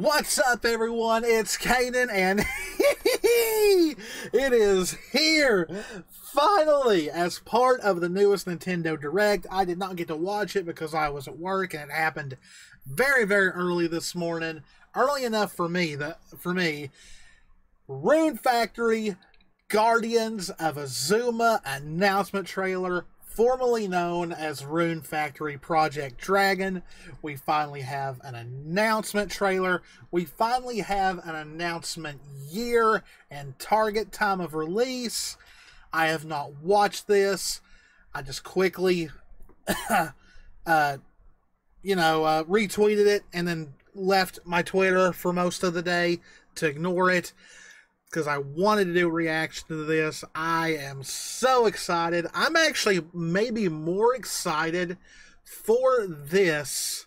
What's up, everyone? It's Cannan, and it is here finally as part of the newest Nintendo Direct. I did not get to watch it because I was at work, and it happened very, very early this morning. Early enough for me that for me, Rune Factory Guardians of Azuma announcement trailer formerly known as Rune Factory Project Dragon. We finally have an announcement trailer. We finally have an announcement year and target time of release. I have not watched this. I just quickly, uh, you know, uh, retweeted it and then left my Twitter for most of the day to ignore it because I wanted to do a reaction to this. I am so excited. I'm actually maybe more excited for this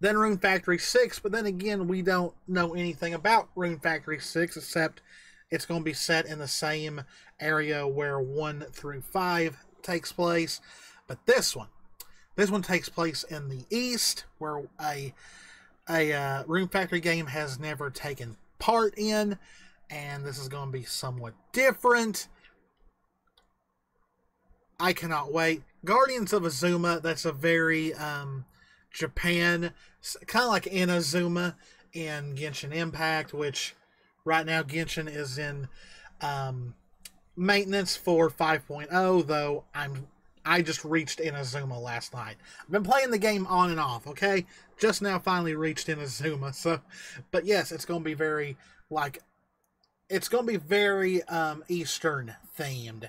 than Rune Factory 6, but then again, we don't know anything about Rune Factory 6 except it's going to be set in the same area where 1 through 5 takes place. But this one, this one takes place in the East, where a a uh, Rune Factory game has never taken part in and this is going to be somewhat different. I cannot wait. Guardians of Azuma, that's a very um, Japan, kind of like Inazuma in Genshin Impact, which right now Genshin is in um, maintenance for 5.0, though I'm I just reached Inazuma last night. I've been playing the game on and off, okay? Just now finally reached Inazuma, so but yes, it's going to be very like it's going to be very um, Eastern themed.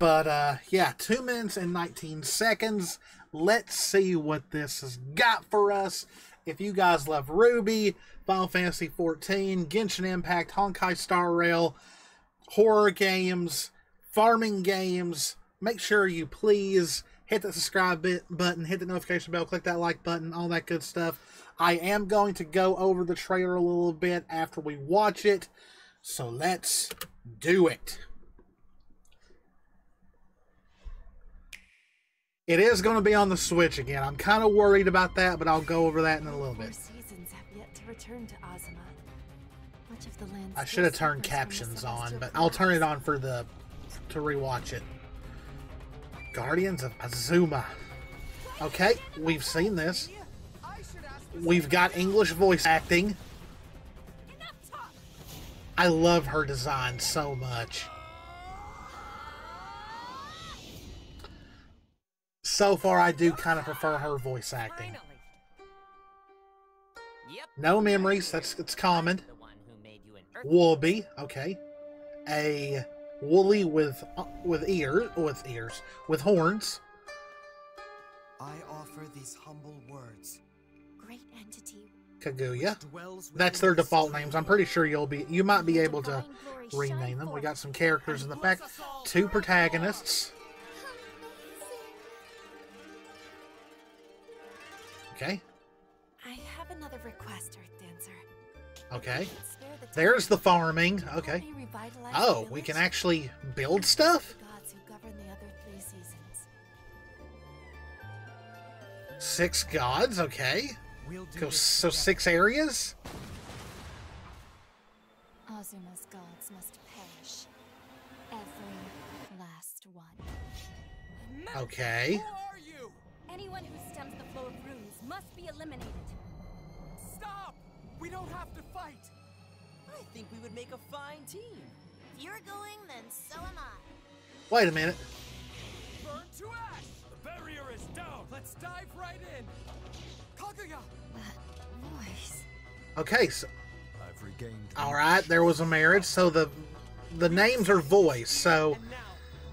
But uh, yeah, two minutes and 19 seconds. Let's see what this has got for us. If you guys love RWBY, Final Fantasy XIV, Genshin Impact, Honkai Star Rail, horror games, farming games, make sure you please hit the subscribe bit button, hit the notification bell, click that like button, all that good stuff. I am going to go over the trailer a little bit after we watch it. So let's do it. It is going to be on the Switch again. I'm kind of worried about that, but I'll go over that in a little bit. I should have turned captions on, but I'll turn it on for the to rewatch it. Guardians of Azuma. Okay, we've seen this. We've got English voice acting. I love her design so much. So far, I do kind of prefer her voice acting. No memories, that's it's common. Wooly, okay. A woolly with uh, with ears, with ears, with horns. I offer these humble words. Great entity Kaguya. That's their default names. I'm pretty sure you'll be you might be able to rename them. We got some characters in the back. Two protagonists. Okay. I have another request, Earth Dancer. Okay. There's the farming. Okay. Oh, we can actually build stuff? Six gods, okay. We'll Go, so six areas? Azuma's gods must perish. Every last one. Okay. Who are you? Anyone who stems the flow of runes must be eliminated. Stop! We don't have to fight! I think we would make a fine team. If you're going, then so am I. Wait a minute. Burn to ash! The barrier is down! Let's dive right in! Kaguya! voice. Okay, so I've regained. All right, there was a marriage, so the the names are voice. So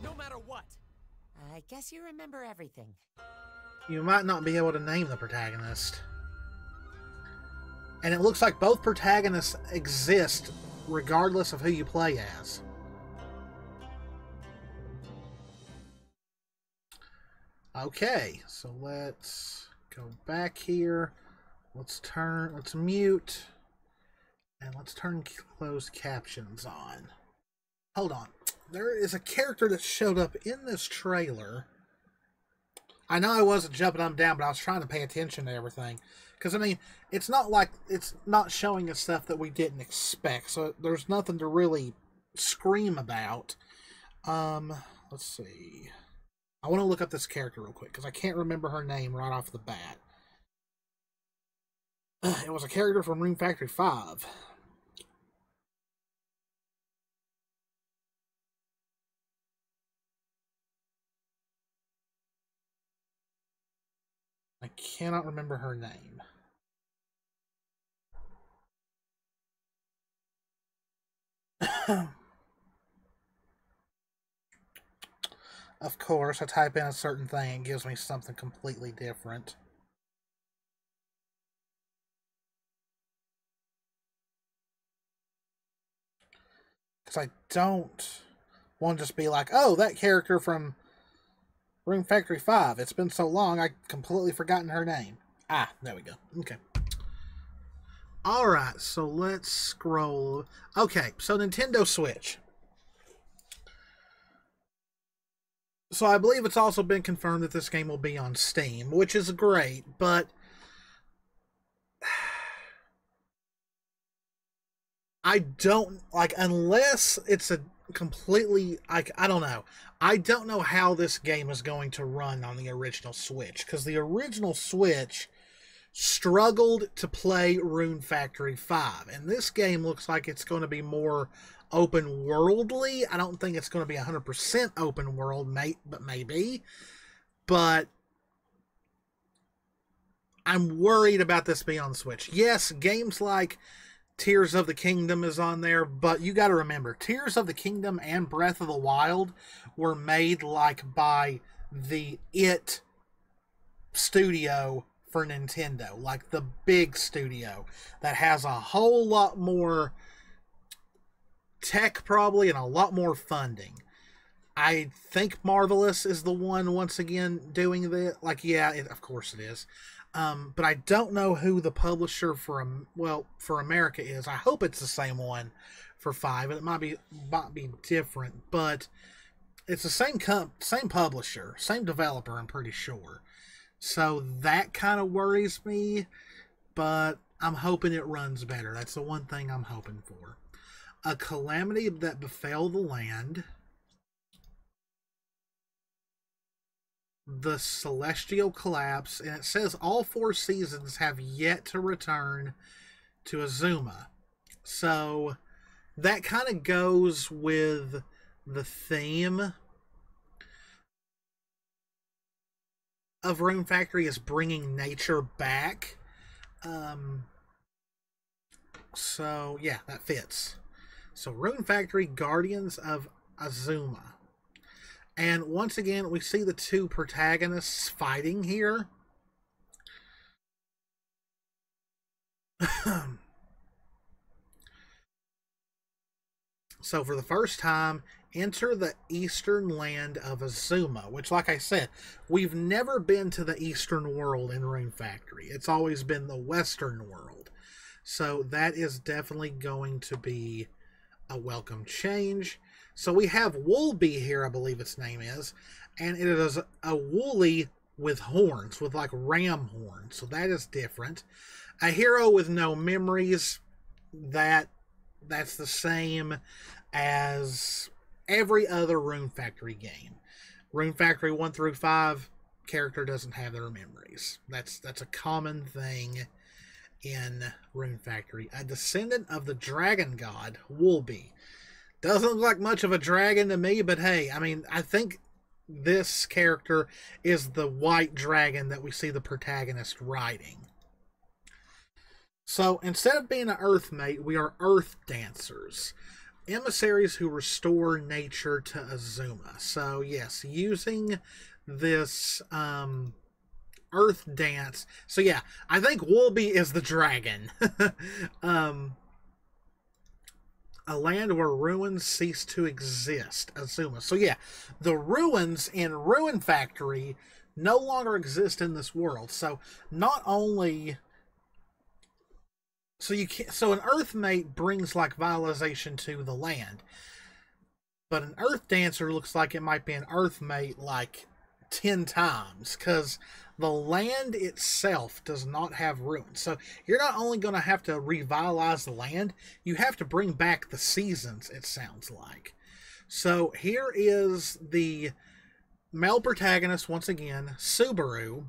no matter what, I guess you remember everything. You might not be able to name the protagonist. And it looks like both protagonists exist regardless of who you play as. Okay, so let's go back here. Let's turn, let's mute, and let's turn closed captions on. Hold on. There is a character that showed up in this trailer. I know I wasn't jumping up and down, but I was trying to pay attention to everything. Because, I mean, it's not like it's not showing us stuff that we didn't expect. So there's nothing to really scream about. Um, let's see. I want to look up this character real quick because I can't remember her name right off the bat. It was a character from Rune Factory 5. I cannot remember her name. of course, I type in a certain thing, it gives me something completely different. Because I don't want to just be like, oh, that character from Rune Factory 5. It's been so long, I completely forgotten her name. Ah, there we go. Okay. Alright, so let's scroll. Okay, so Nintendo Switch. So I believe it's also been confirmed that this game will be on Steam, which is great, but I don't like unless it's a completely like I don't know. I don't know how this game is going to run on the original Switch because the original Switch struggled to play Rune Factory 5 and this game looks like it's going to be more open worldly. I don't think it's going to be 100% open world, mate, but maybe. But I'm worried about this being on Switch. Yes, games like Tears of the Kingdom is on there, but you got to remember, Tears of the Kingdom and Breath of the Wild were made like by the It studio for Nintendo, like the big studio that has a whole lot more tech probably and a lot more funding. I think Marvelous is the one once again doing the Like, yeah, it, of course it is. Um, but I don't know who the publisher for well for America is. I hope it's the same one for five. and It might be might be different, but it's the same comp, same publisher, same developer. I'm pretty sure. So that kind of worries me, but I'm hoping it runs better. That's the one thing I'm hoping for. A calamity that befell the land. the celestial collapse, and it says all four seasons have yet to return to Azuma. So that kind of goes with the theme of Rune Factory is bringing nature back. Um, so yeah, that fits. So Rune Factory, Guardians of Azuma. And once again, we see the two protagonists fighting here. so, for the first time, enter the eastern land of Azuma, which, like I said, we've never been to the eastern world in Rune Factory. It's always been the western world. So, that is definitely going to be a welcome change. So we have Woolby here, I believe its name is, and it is a woolly with horns, with like ram horns. So that is different. A hero with no memories. That that's the same as every other Rune Factory game. Rune Factory one through five character doesn't have their memories. That's that's a common thing in Rune Factory. A descendant of the dragon god Woolby doesn't look like much of a dragon to me, but hey, I mean, I think this character is the white dragon that we see the protagonist riding. So instead of being an earth mate, we are earth dancers. Emissaries who restore nature to Azuma. So yes, using this um earth dance. So yeah, I think Woolby is the dragon. um a land where runes cease to exist, Azuma. So yeah, the runes in Rune Factory no longer exist in this world. So not only so you can so an earthmate brings like vitalization to the land. But an earth dancer looks like it might be an earthmate like 10 times because the land itself does not have runes. So you're not only going to have to revitalize the land, you have to bring back the seasons, it sounds like. So here is the male protagonist once again, Subaru.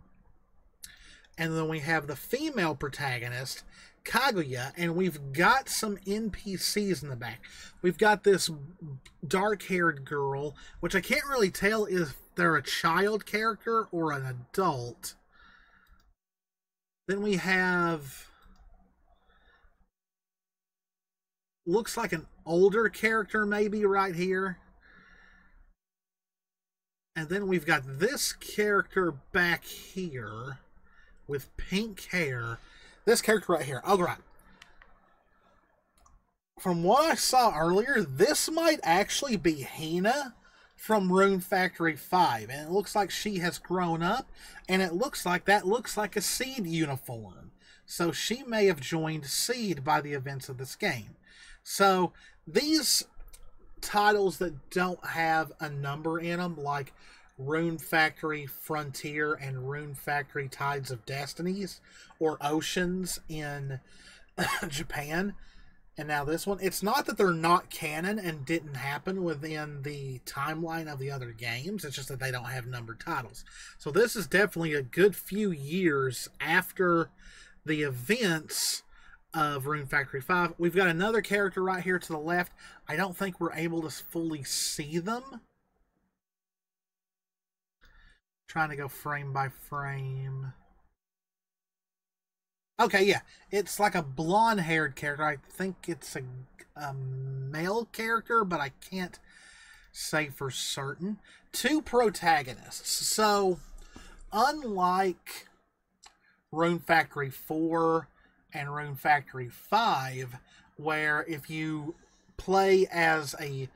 And then we have the female protagonist, Kaguya, and we've got some NPCs in the back. We've got this dark haired girl, which I can't really tell if they're a child character or an adult. Then we have. Looks like an older character, maybe right here. And then we've got this character back here with pink hair. This character right here. Oh, right. From what I saw earlier, this might actually be Hina from Rune Factory 5. And it looks like she has grown up. And it looks like that looks like a Seed uniform. So she may have joined Seed by the events of this game. So these titles that don't have a number in them, like Rune Factory Frontier and Rune Factory Tides of Destinies or Oceans in Japan. And now this one, it's not that they're not canon and didn't happen within the timeline of the other games. It's just that they don't have numbered titles. So this is definitely a good few years after the events of Rune Factory 5. We've got another character right here to the left. I don't think we're able to fully see them. Trying to go frame by frame. Okay, yeah. It's like a blonde haired character. I think it's a, a male character, but I can't say for certain. Two protagonists. So, unlike Rune Factory 4 and Rune Factory 5, where if you play as a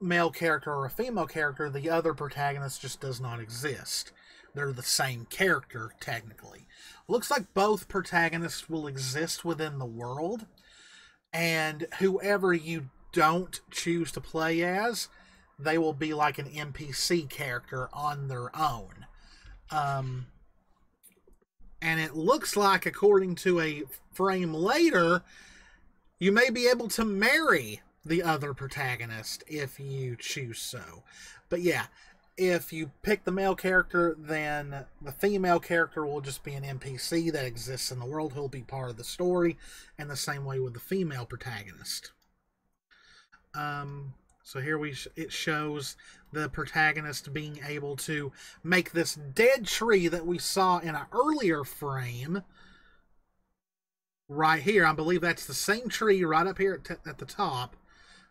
male character or a female character, the other protagonist just does not exist. They're the same character, technically. Looks like both protagonists will exist within the world, and whoever you don't choose to play as, they will be like an NPC character on their own. Um, and it looks like, according to a frame later, you may be able to marry the other protagonist if you choose so. But yeah, if you pick the male character, then the female character will just be an NPC that exists in the world. who'll be part of the story, and the same way with the female protagonist. Um, so here we sh- it shows the protagonist being able to make this dead tree that we saw in an earlier frame. Right here, I believe that's the same tree right up here at, at the top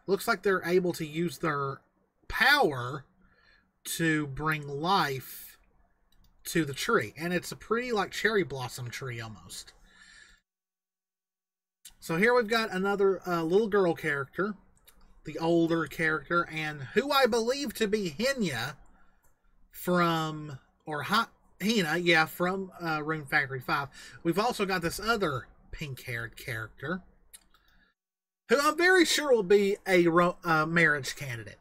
looks like they're able to use their power to bring life to the tree. And it's a pretty like cherry blossom tree almost. So here we've got another uh, little girl character, the older character, and who I believe to be Hinya from, or ha- Hina, yeah, from uh, Rune Factory 5. We've also got this other pink haired character who I'm very sure will be a uh, marriage candidate.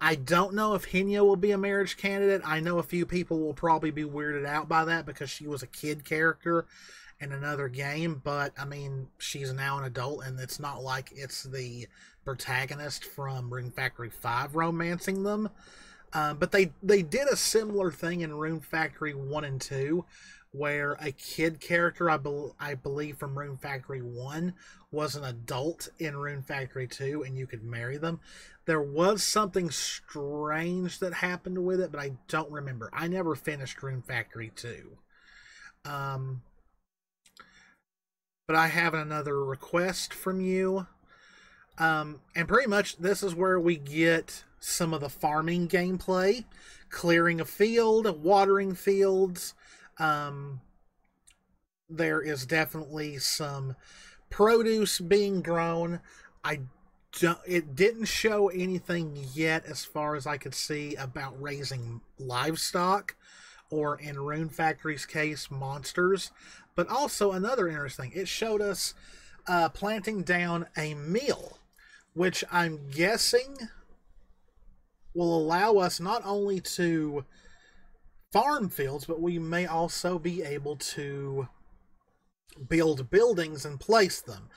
I don't know if Hina will be a marriage candidate. I know a few people will probably be weirded out by that because she was a kid character in another game, but I mean, she's now an adult, and it's not like it's the protagonist from Rune Factory 5 romancing them. Um, but they they did a similar thing in Rune Factory 1 and 2 where a kid character, I, be- I believe from Rune Factory 1, was an adult in Rune Factory 2 and you could marry them. There was something strange that happened with it, but I don't remember. I never finished Rune Factory 2. Um, but I have another request from you. Um, and pretty much this is where we get some of the farming gameplay clearing a field, watering fields, um, there is definitely some produce being grown. I don't, it didn't show anything yet as far as I could see about raising livestock or in Rune Factory's case, monsters. But also another interesting, it showed us uh, planting down a meal, which I'm guessing will allow us not only to farm fields, but we may also be able to build buildings and place them.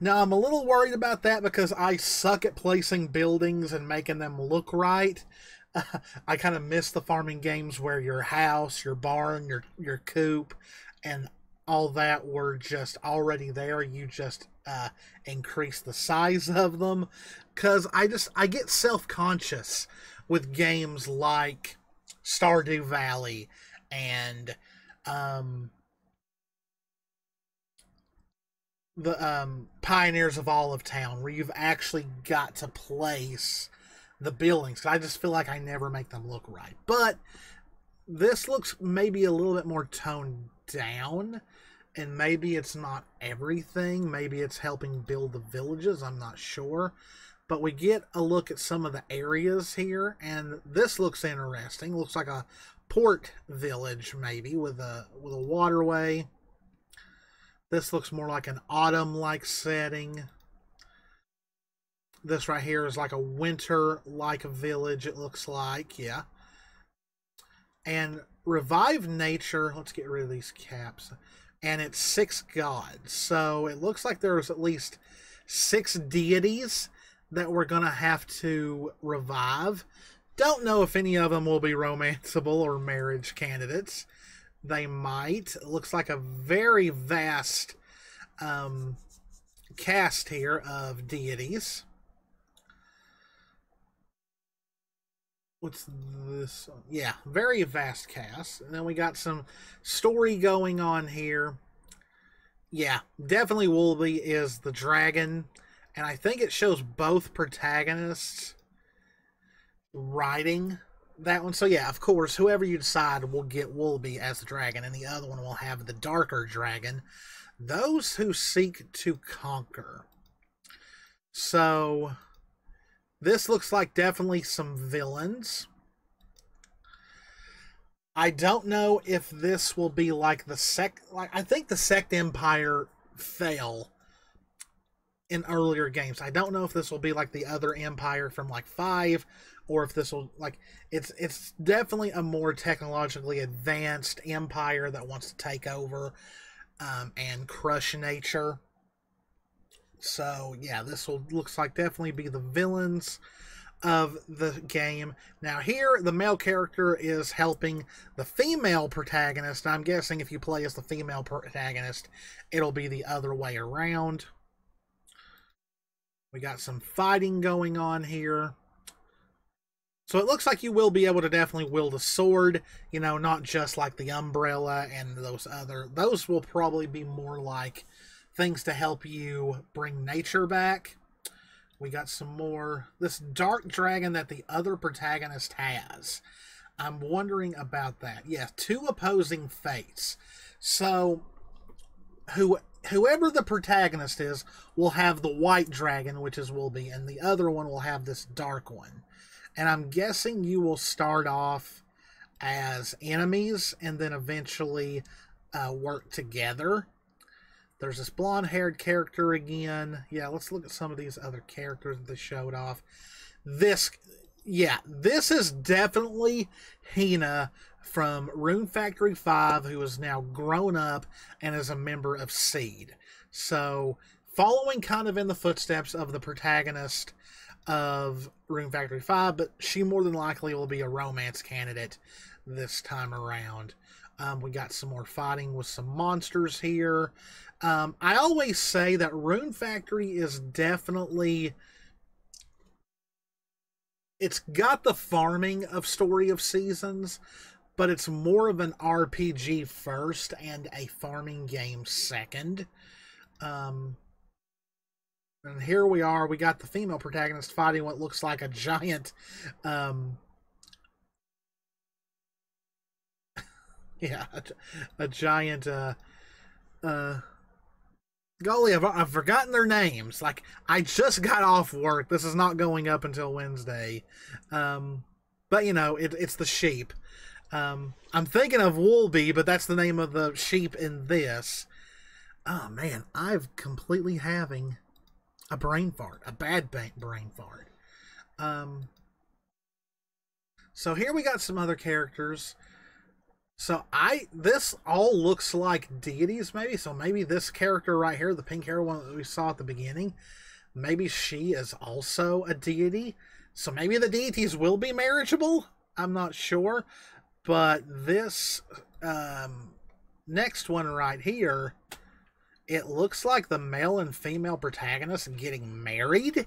Now, I'm a little worried about that because I suck at placing buildings and making them look right. I kind of miss the farming games where your house, your barn, your your coop, and all that were just already there. You just uh, increase the size of them, because I just I get self conscious with games like Stardew Valley and um, the um, Pioneers of Olive Town, where you've actually got to place the buildings. I just feel like I never make them look right. But this looks maybe a little bit more toned down, and maybe it's not everything. Maybe it's helping build the villages. I'm not sure. But we get a look at some of the areas here, and this looks interesting. Looks like a port village, maybe with a with a waterway this looks more like an autumn-like setting. This right here is like a winter-like village, it looks like, yeah. And Revive Nature, let's get rid of these caps. And it's six gods. So it looks like there's at least six deities that we're going to have to revive. Don't know if any of them will be romanceable or marriage candidates they might. It looks like a very vast um, cast here of deities. What's this? Yeah, very vast cast. And then we got some story going on here. Yeah, definitely Woolby is the dragon. And I think it shows both protagonists riding that one. So yeah, of course, whoever you decide will get Woolby as the dragon, and the other one will have the darker dragon. Those who seek to conquer. So this looks like definitely some villains. I don't know if this will be like the Sechs. Like I think the Sechs empire fell in earlier games. I don't know if this will be like the other empire from like five or if this will like it's it's definitely a more technologically advanced empire that wants to take over um, and crush nature. So yeah, this will looks like definitely be the villains of the game. Now here, the male character is helping the female protagonist. I'm guessing if you play as the female protagonist, it'll be the other way around. We got some fighting going on here. So it looks like you will be able to definitely wield a sword, you know, not just like the umbrella and those other. Those will probably be more like things to help you bring nature back. We got some more. This dark dragon that the other protagonist has. I'm wondering about that. Yeah, two opposing fates. So, who whoever the protagonist is will have the white dragon, which is Woolby, and the other one will have this dark one. And I'm guessing you will start off as enemies and then eventually uh, work together. There's this blonde haired character again. Yeah, let's look at some of these other characters that they showed off. This, yeah, this is definitely Hina from Rune Factory 5, who is now grown up and is a member of Seed. So, following kind of in the footsteps of the protagonist of Rune Factory 5, but she more than likely will be a romance candidate this time around. Um, we got some more fighting with some monsters here. Um, I always say that Rune Factory is definitely. It's got the farming of Story of Seasons, but it's more of an RPG first and a farming game second. Um, and here we are. We got the female protagonist fighting what looks like a giant. Um, yeah, a, a giant. Uh, uh, golly, I've, I've forgotten their names. Like, I just got off work. This is not going up until Wednesday. Um, but, you know, it, it's the sheep. Um, I'm thinking of Woolby, but that's the name of the sheep in this. Oh, man, I've completely having a brain fart, a bad bank brain fart. Um, So here we got some other characters. So I this all looks like deities maybe. So maybe this character right here, the pink hair one that we saw at the beginning, maybe she is also a deity. So maybe the deities will be marriageable. I'm not sure, but this um, next one right here, it looks like the male and female protagonists getting married,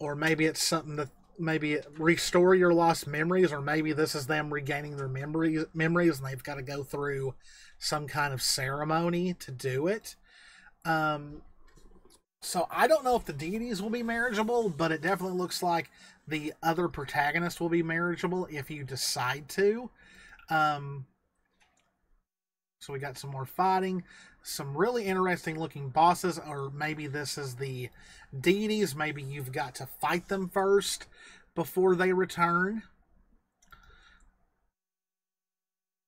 or maybe it's something that maybe restore your lost memories, or maybe this is them regaining their memories memories, and they've got to go through some kind of ceremony to do it. Um, so I don't know if the deities will be marriageable, but it definitely looks like the other protagonist will be marriageable if you decide to. Um, so we got some more fighting, some really interesting looking bosses, or maybe this is the deities. Maybe you've got to fight them first before they return.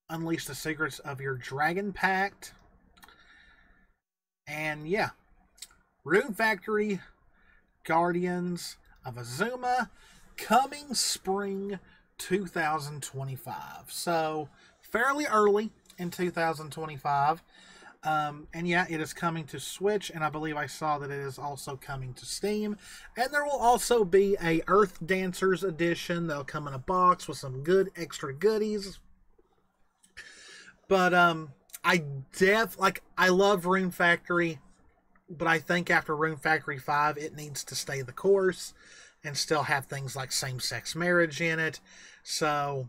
Unleash the secrets of your dragon pact. And yeah, Rune Factory, Guardians of Azuma, coming spring 2025. So, fairly early in 2025. Um, and yeah, it is coming to Switch, and I believe I saw that it is also coming to Steam. And there will also be a Earth Dancers edition. They'll come in a box with some good extra goodies. But um, I def like I love Rune Factory but I think after Rune Factory 5, it needs to stay the course and still have things like same sex marriage in it. So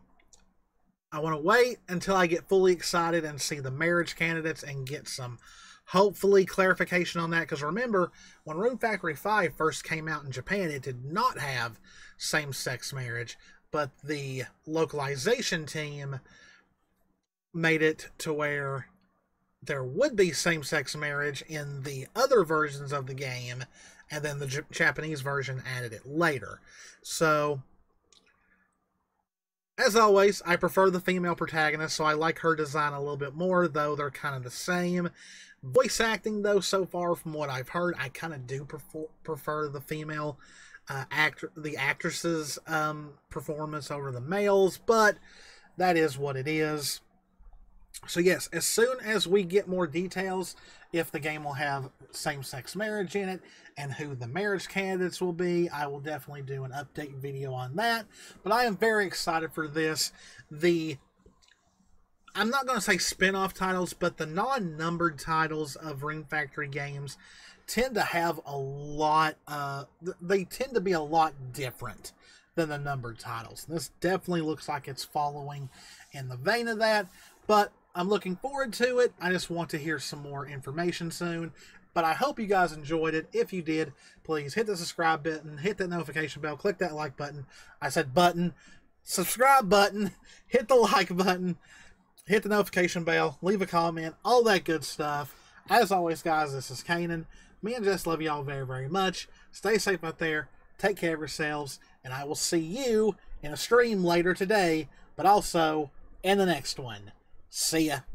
I want to wait until I get fully excited and see the marriage candidates and get some hopefully clarification on that. Because remember, when Rune Factory 5 first came out in Japan, it did not have same sex marriage, but the localization team made it to where there would be same sex marriage in the other versions of the game, and then the J- Japanese version added it later. So, as always, I prefer the female protagonist, so I like her design a little bit more, though they're kind of the same. Voice acting, though, so far from what I've heard, I kind of do prefer, prefer the female uh, actor, the actress's um, performance over the males, but that is what it is so yes, as soon as we get more details, if the game will have same-sex marriage in it and who the marriage candidates will be, I will definitely do an update video on that. But I am very excited for this. The I'm not going to say spin-off titles, but the non-numbered titles of Rune Factory games tend to have a lot uh they tend to be a lot different than the numbered titles. This definitely looks like it's following in the vein of that, but I'm looking forward to it. I just want to hear some more information soon. But I hope you guys enjoyed it. If you did, please hit the subscribe button, hit that notification bell, click that like button. I said button, subscribe button, hit the like button, hit the notification bell, leave a comment, all that good stuff. As always, guys, this is Cannan. Me and Jess love y'all very, very much. Stay safe out there. Take care of yourselves. And I will see you in a stream later today, but also in the next one. See ya.